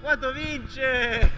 Quanto vince?